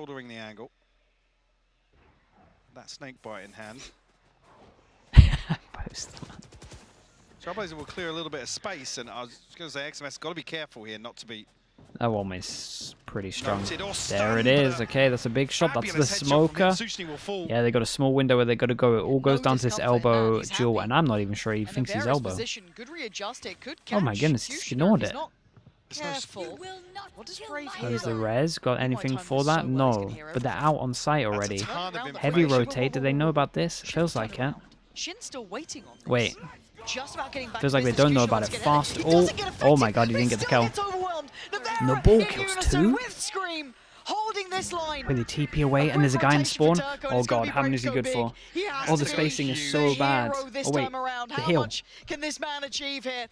shouldering the angle. That snake bite in hand. Post. Trailblazer will clear a little bit of space, and I was going to say XMS got to be careful here not to be That one is pretty strong. There stunned, it but is. a Okay, that's a big shot. That's the fabulous headshot from smoker. Mitsutsuki will fall. Yeah, they got a small window where they got to go. It all goes down to this elbow he's duel, and I'm not even sure he thinks he's elbow. Position could readjust it. Could Oh my goodness, he's Kushner ignored it. Not There's no Careful. What does Brave hear Has the though? res got anything for that? so No, but they're out on site already. Heavy rotate. Do they know about this? Feels like it. Shin's still waiting on this. Wait. Just about getting back Feels like they don't know about it fast. He Oh, oh my God, he but didn't get the kill. gets overwhelmed. The ball kills unison two? With Scream, holding this line. When they TP away and there's a guy in spawn. Turko, Oh god, how many is he good for? He Oh, the spacing is so bad. hero This Oh wait, time around. the How heal. much can this man achieve here?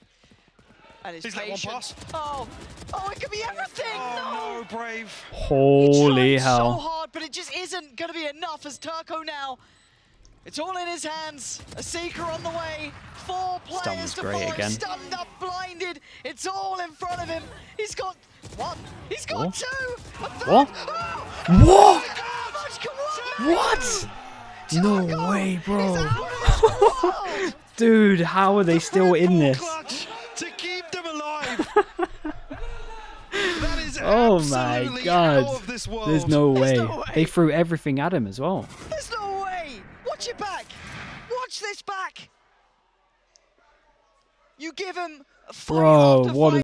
And his He's let one pass. Oh, oh, it could be everything. Oh no. no, Brave. He Holy tried so hell. hard, but it just isn't going to be enough as Turko now. It's all in his hands. A seeker on the way. Four players was to great follow. again. Stunned up, blinded. It's all in front of him. He's got one. He's got What? two. A third. What? Oh, What? how much can one What? No way, bro. out of this world. Dude, how are they still in this? Alive. that is Oh my god. of this world. There's no way. There's no They threw everything at him as well. There's no way. Watch it back. Watch this back. You give him Bro, what fight